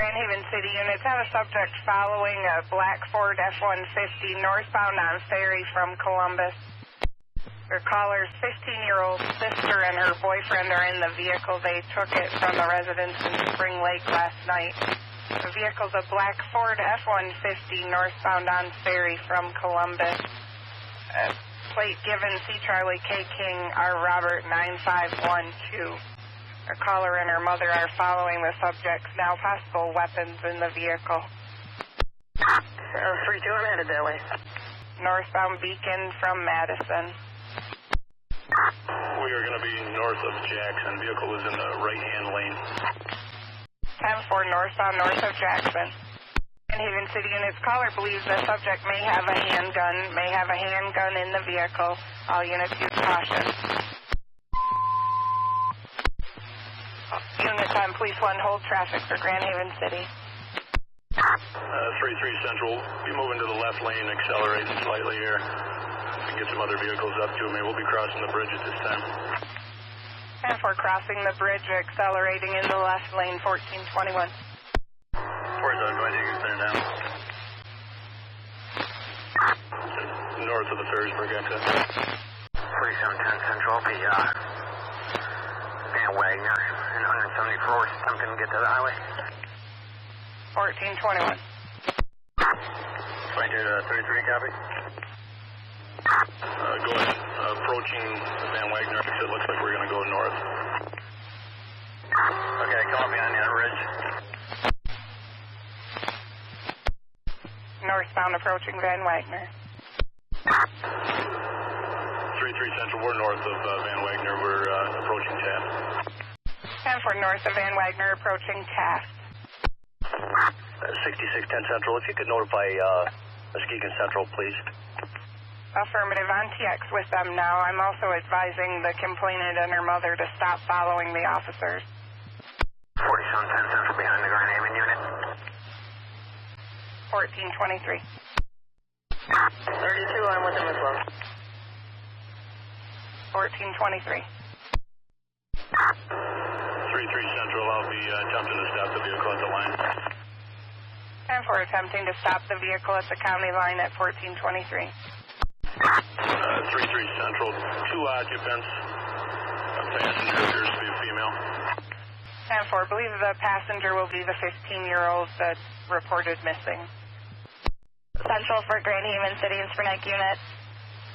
Grand Haven City units have a subject following a black Ford F-150 northbound on ferry from Columbus. Your caller's 15-year-old sister and her boyfriend are in the vehicle. They took it from the residence in Spring Lake last night. The vehicle's a black Ford F-150 northbound on ferry from Columbus. Uh, plate given C. Charlie K. King R. Robert 9512. Her caller and her mother are following the subject's now possible weapons in the vehicle. Uh, 3 2, I'm headed that way. Northbound Beacon from Madison. We are going to be north of Jackson. Vehicle is in the right-hand lane. 10-4 northbound north of Jackson. Grand Haven City units caller believes the subject may have a handgun, may have a handgun in the vehicle. All units use caution. Units on Police 1 hold traffic for Grand Haven City. Uh, 3-3 Central, be moving to the left lane, accelerating slightly here. We can get some other vehicles up to me. We'll be crossing the bridge at this time. And for crossing the bridge, accelerating in the left lane, 1421. Where's that going? You can turn. North of the Ferrysburg exit. 4710 Central, the uh, Van Wagner and 174 attempting to get to the highway. 1421. Ranger uh, 33, copy. Uh, go ahead. Uh, approaching Van Wagner exit. Looks like we're going to go north. Okay, come up behind that ridge. Northbound approaching Van Wagner. 3-3 Central, we're north of uh, Van Wagner. We're uh, approaching Taft. And for north of Van Wagner approaching Taft. Uh, 6610 Central, if you could notify uh, Muskegon Central, please. Affirmative on TX with them now. I'm also advising the complainant and her mother to stop following the officers. 4710 Central behind the Grand Haven unit. 1423. 32, I'm with them as well. 1423. 3-3 Central, I'll be uh, attempting to stop the vehicle at the line. And for attempting to stop the vehicle at the county line at 1423. Uh, 3-3 Central, two occupants. A passenger appears to be a female. And for I believe the passenger will be the 15-year-old that reported missing. Central for Grand Haven City and Spring unit.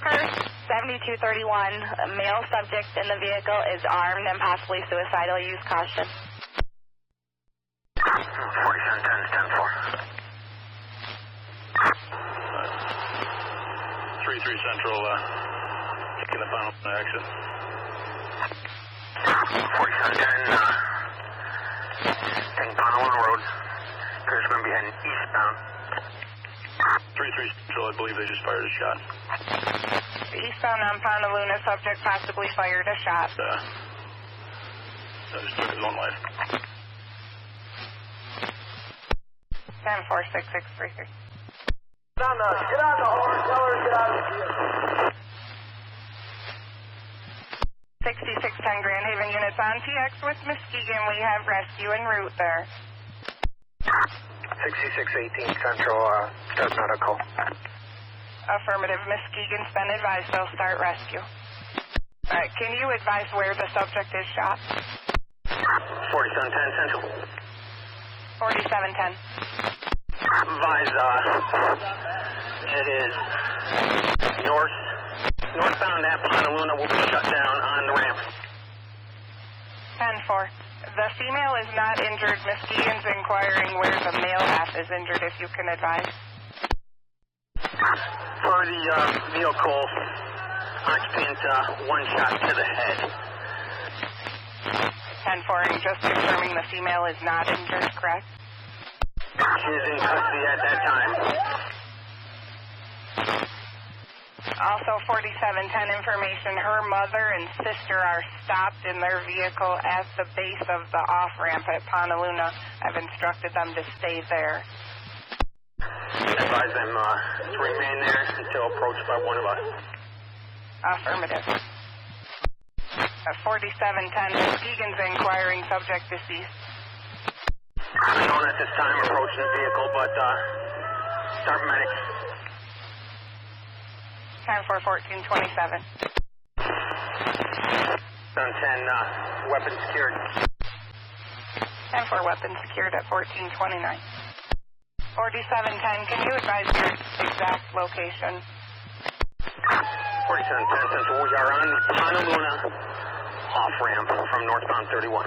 First, 7231, a male subject in the vehicle is armed and possibly suicidal. Use caution. 4710 3-3 Central, uh, taking the final exit. 4710, uh, Pontaluna Road. Appears to be heading eastbound. 3-3 Central, I believe they just fired a shot. Eastbound on Pontaluna, subject possibly fired a shot. Uh, that just took his own life. 104663. Get on the, get on the horn, tell her to get out of the vehicle. 6610 Grand Haven units on TX with Muskegon. We have rescue en route there. 6618 Central, uh, start medical. Affirmative. Muskegon's been advised they'll start rescue. All right, can you advise where the subject is shot? 4710 Central. 4710. Advise, uh, it is north, northbound at Pontaluna will be shut down on the ramp. 10-4. The female is not injured. Miss Muskegon's inquiring where the male half is injured, if you can advise. For the, uh, vehicle, occupant, uh, one shot to the head. 10-4, and just confirming the female is not injured, correct? She is in custody at that time. Also, 4710 information. Her mother and sister are stopped in their vehicle at the base of the off ramp at Pontaluna. I've instructed them to stay there. Advise them uh, to remain there until approached by one of us. Affirmative. At 4710, Deegan's inquiring subject deceased. Unknown at this time approaching the vehicle, but uh, start paramedics 10 for 1427. 10, uh, weapon secured. 10 for weapon secured at 1429. 4710, can you advise your exact location? 4710 says we are on Pontaluna off ramp from northbound 31.